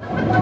Woo!